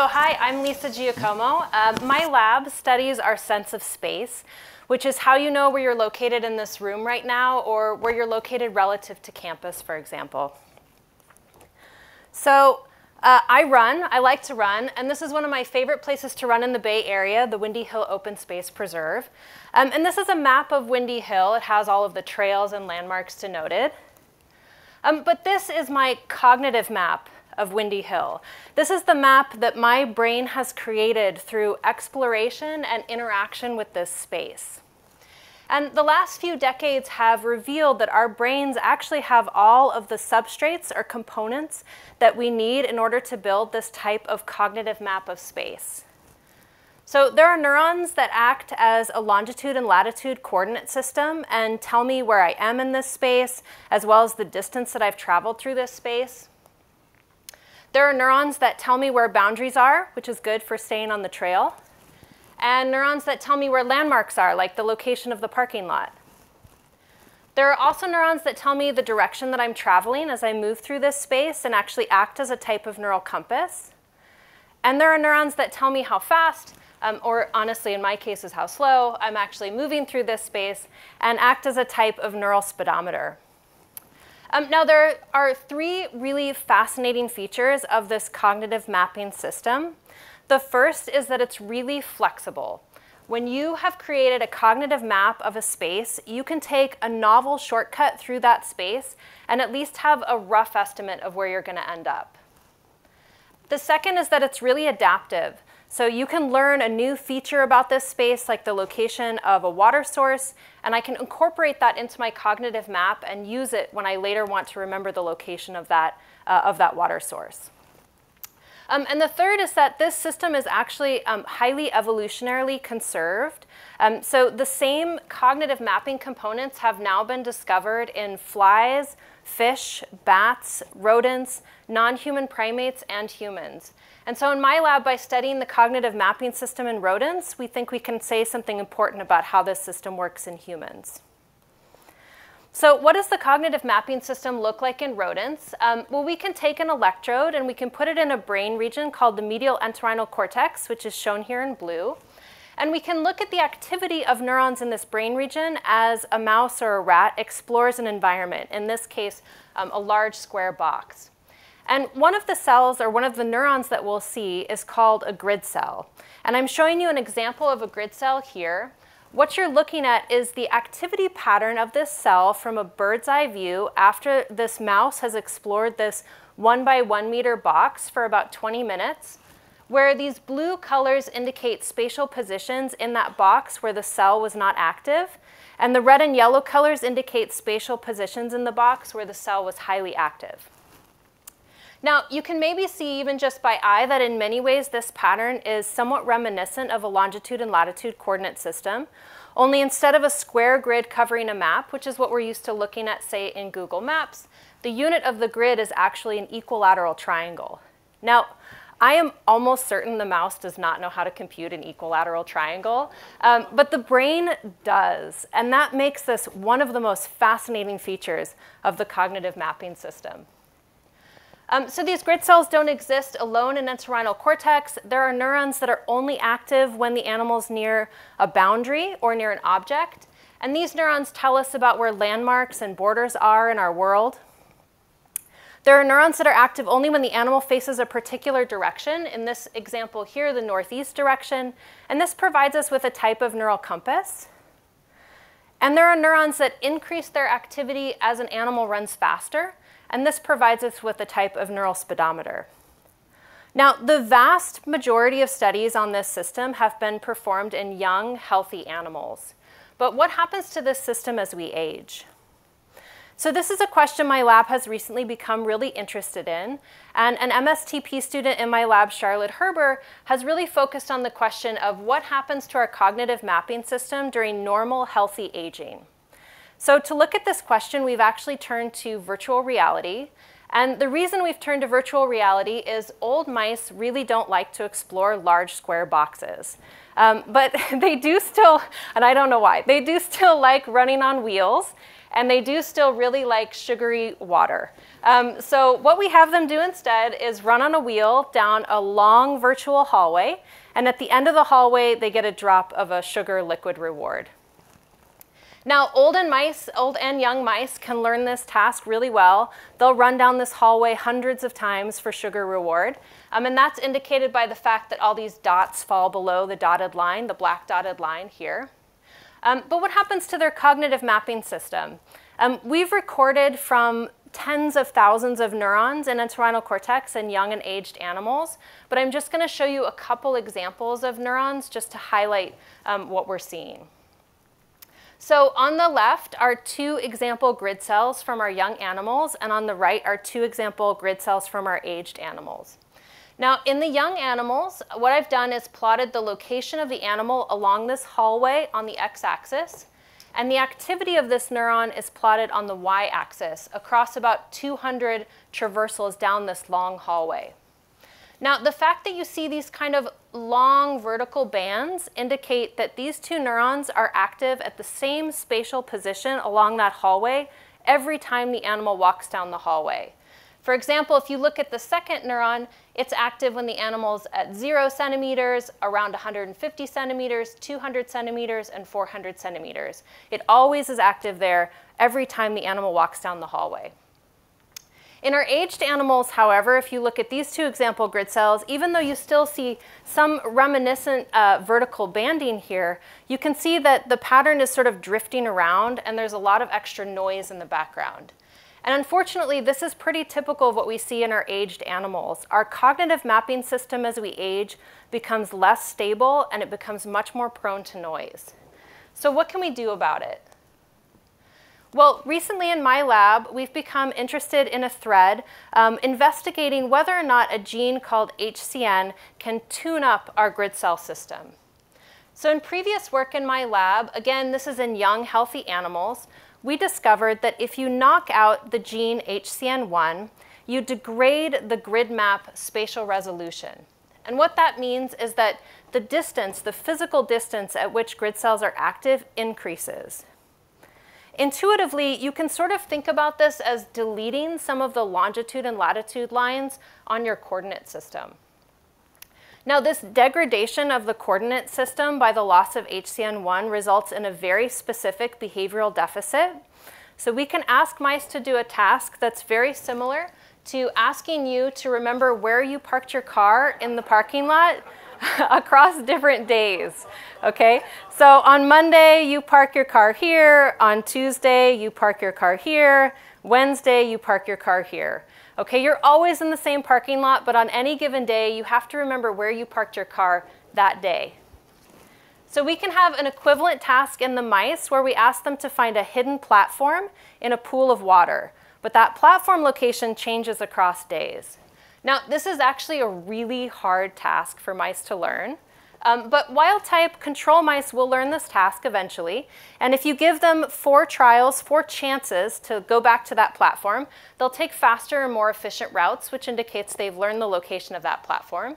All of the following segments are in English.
so hi, I'm Lisa Giocomo. Uh, my lab studies our sense of space, which is how you know where you're located in this room right now or where you're located relative to campus, for example. So uh, I run, I like to run, and this is one of my favorite places to run in the Bay Area, the Windy Hill Open Space Preserve. Um, and this is a map of Windy Hill. It has all of the trails and landmarks denoted. Um, but this is my cognitive map of Windy Hill. This is the map that my brain has created through exploration and interaction with this space. And the last few decades have revealed that our brains actually have all of the substrates or components that we need in order to build this type of cognitive map of space. So there are neurons that act as a longitude and latitude coordinate system and tell me where I am in this space, as well as the distance that I've traveled through this space. There are neurons that tell me where boundaries are, which is good for staying on the trail, and neurons that tell me where landmarks are, like the location of the parking lot. There are also neurons that tell me the direction that I'm traveling as I move through this space and actually act as a type of neural compass. And there are neurons that tell me how fast, um, or honestly, in my case, is how slow I'm actually moving through this space and act as a type of neural speedometer. Um, now, there are three really fascinating features of this cognitive mapping system. The first is that it's really flexible. When you have created a cognitive map of a space, you can take a novel shortcut through that space and at least have a rough estimate of where you're going to end up. The second is that it's really adaptive. So you can learn a new feature about this space, like the location of a water source, and I can incorporate that into my cognitive map and use it when I later want to remember the location of that, uh, of that water source. Um, and the third is that this system is actually um, highly evolutionarily conserved. Um, so the same cognitive mapping components have now been discovered in flies, fish, bats, rodents, non-human primates, and humans. And so in my lab, by studying the cognitive mapping system in rodents, we think we can say something important about how this system works in humans. So what does the cognitive mapping system look like in rodents? Um, well, we can take an electrode and we can put it in a brain region called the medial entorhinal cortex, which is shown here in blue. And we can look at the activity of neurons in this brain region as a mouse or a rat explores an environment, in this case, um, a large square box. And one of the cells, or one of the neurons that we'll see, is called a grid cell. And I'm showing you an example of a grid cell here. What you're looking at is the activity pattern of this cell from a bird's eye view after this mouse has explored this one by one meter box for about 20 minutes, where these blue colors indicate spatial positions in that box where the cell was not active, and the red and yellow colors indicate spatial positions in the box where the cell was highly active. Now, you can maybe see even just by eye that in many ways this pattern is somewhat reminiscent of a longitude and latitude coordinate system, only instead of a square grid covering a map, which is what we're used to looking at, say, in Google Maps, the unit of the grid is actually an equilateral triangle. Now, I am almost certain the mouse does not know how to compute an equilateral triangle, um, but the brain does, and that makes this one of the most fascinating features of the cognitive mapping system. Um, so these grid cells don't exist alone in entorhinal cortex. There are neurons that are only active when the animal's near a boundary or near an object. And these neurons tell us about where landmarks and borders are in our world. There are neurons that are active only when the animal faces a particular direction. In this example here, the northeast direction. And this provides us with a type of neural compass. And there are neurons that increase their activity as an animal runs faster and this provides us with a type of neural speedometer. Now, the vast majority of studies on this system have been performed in young, healthy animals. But what happens to this system as we age? So this is a question my lab has recently become really interested in. And an MSTP student in my lab, Charlotte Herber, has really focused on the question of what happens to our cognitive mapping system during normal, healthy aging. So to look at this question, we've actually turned to virtual reality. And the reason we've turned to virtual reality is old mice really don't like to explore large square boxes. Um, but they do still, and I don't know why, they do still like running on wheels. and they do still really like sugary water. Um, so what we have them do instead is run on a wheel down a long virtual hallway, and at the end of the hallway, they get a drop of a sugar liquid reward. Now, old and mice, old and young mice can learn this task really well. They'll run down this hallway hundreds of times for sugar reward. Um, and that's indicated by the fact that all these dots fall below the dotted line, the black dotted line here. Um, but what happens to their cognitive mapping system? Um, we've recorded from tens of thousands of neurons in entorhinal cortex in young and aged animals, but I'm just going to show you a couple examples of neurons just to highlight um, what we're seeing. So on the left are two example grid cells from our young animals, and on the right are two example grid cells from our aged animals. Now, in the young animals, what I've done is plotted the location of the animal along this hallway on the x-axis, and the activity of this neuron is plotted on the y-axis across about 200 traversals down this long hallway. Now, the fact that you see these kind of long vertical bands indicate that these two neurons are active at the same spatial position along that hallway every time the animal walks down the hallway. For example, if you look at the second neuron, it's active when the animal's at zero centimeters, around 150 centimeters, 200 centimeters, and 400 centimeters. It always is active there every time the animal walks down the hallway. In our aged animals, however, if you look at these two example grid cells, even though you still see some reminiscent uh, vertical banding here, you can see that the pattern is sort of drifting around and there's a lot of extra noise in the background. And unfortunately, this is pretty typical of what we see in our aged animals. Our cognitive mapping system as we age becomes less stable and it becomes much more prone to noise. So what can we do about it? Well, recently in my lab, we've become interested in a thread um, investigating whether or not a gene called HCN can tune up our grid cell system. So in previous work in my lab, again, this is in young, healthy animals, we discovered that if you knock out the gene HCN1, you degrade the grid map spatial resolution. And what that means is that the distance, the physical distance at which grid cells are active increases. Intuitively, you can sort of think about this as deleting some of the longitude and latitude lines on your coordinate system. Now, this degradation of the coordinate system by the loss of HCN1 results in a very specific behavioral deficit. So we can ask mice to do a task that's very similar to asking you to remember where you parked your car in the parking lot across different days. Okay? So on Monday, you park your car here. On Tuesday, you park your car here. Wednesday, you park your car here. Okay, you're always in the same parking lot, but on any given day, you have to remember where you parked your car that day. So we can have an equivalent task in the mice where we ask them to find a hidden platform in a pool of water, but that platform location changes across days. Now, this is actually a really hard task for mice to learn. Um, but wild type control mice will learn this task eventually. And if you give them four trials, four chances to go back to that platform, they'll take faster and more efficient routes, which indicates they've learned the location of that platform.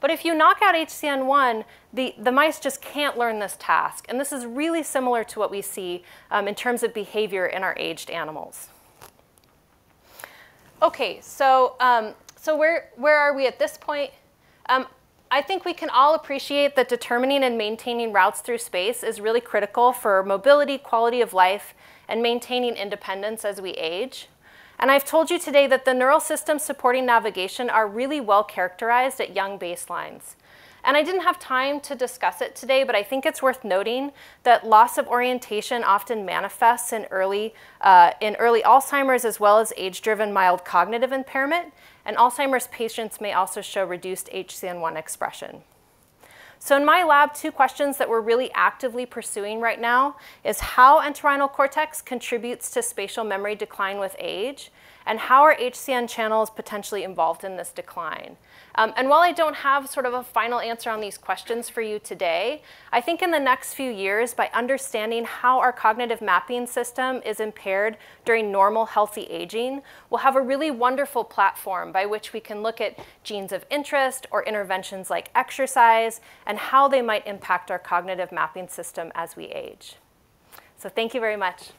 But if you knock out HCN1, the, the mice just can't learn this task. And this is really similar to what we see um, in terms of behavior in our aged animals. Okay, so um, so where, where are we at this point? Um, I think we can all appreciate that determining and maintaining routes through space is really critical for mobility, quality of life, and maintaining independence as we age. And I've told you today that the neural systems supporting navigation are really well characterized at young baselines. And I didn't have time to discuss it today, but I think it's worth noting that loss of orientation often manifests in early, uh, in early Alzheimer's as well as age-driven mild cognitive impairment. And Alzheimer's patients may also show reduced HCN1 expression. So in my lab, two questions that we're really actively pursuing right now is how entorhinal cortex contributes to spatial memory decline with age, and how are HCN channels potentially involved in this decline? Um, and while I don't have sort of a final answer on these questions for you today, I think in the next few years, by understanding how our cognitive mapping system is impaired during normal healthy aging, we'll have a really wonderful platform by which we can look at genes of interest or interventions like exercise and how they might impact our cognitive mapping system as we age. So thank you very much.